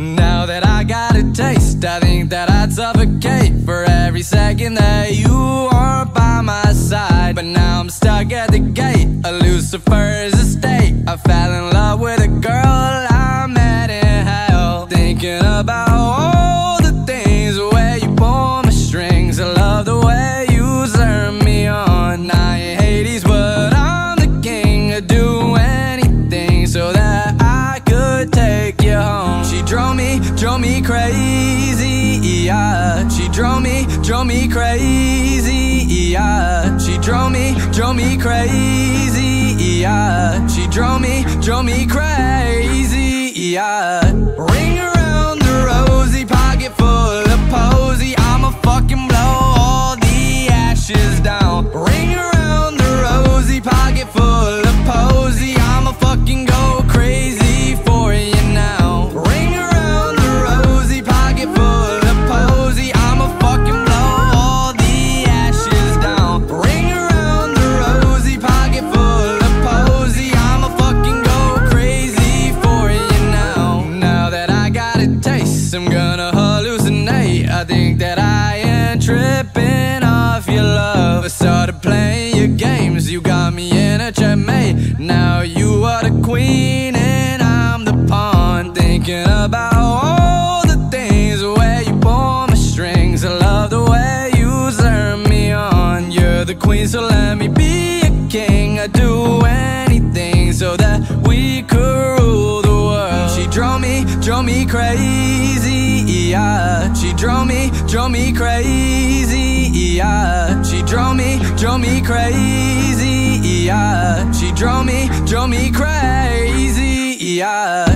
Now that I got a taste, I think that I'd suffocate for every second that you aren't by my side. But now I'm stuck at the gate, a Lucifer's estate. I fell in love with a girl I met in hell, thinking about. Crazy, yeah. She drove me, drove me crazy, yeah. She drove me, drove me crazy, yeah. She drove me, drove me crazy, yeah. Think that I am tripping off your love. I started playing your games, you got me in a checkmate. Now you are the queen and I'm the pawn. Thinking about all the things where you pull my strings. I love the way you turn me on. You're the queen, so let me be a king. I do anything so that we could rule the world. She drove me, drove me crazy. She drove me, drove me crazy, yeah. She drove me, drove me crazy, yeah. She drove me, drove me crazy, yeah.